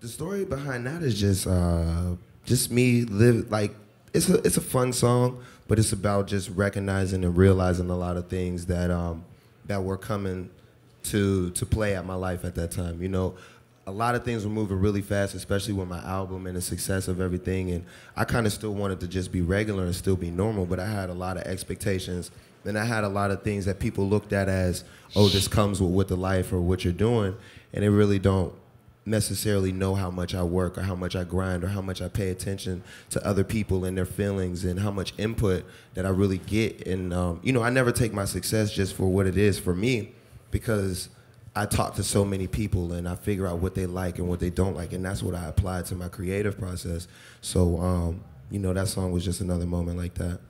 the story behind that is just uh, just me live like it's a it's a fun song, but it's about just recognizing and realizing a lot of things that um, that were coming to to play at my life at that time. You know, a lot of things were moving really fast, especially with my album and the success of everything. And I kind of still wanted to just be regular and still be normal, but I had a lot of expectations. And I had a lot of things that people looked at as, oh, this comes with, with the life or what you're doing. And they really don't necessarily know how much I work or how much I grind or how much I pay attention to other people and their feelings and how much input that I really get. And, um, you know, I never take my success just for what it is for me because I talk to so many people and I figure out what they like and what they don't like. And that's what I apply to my creative process. So, um, you know, that song was just another moment like that.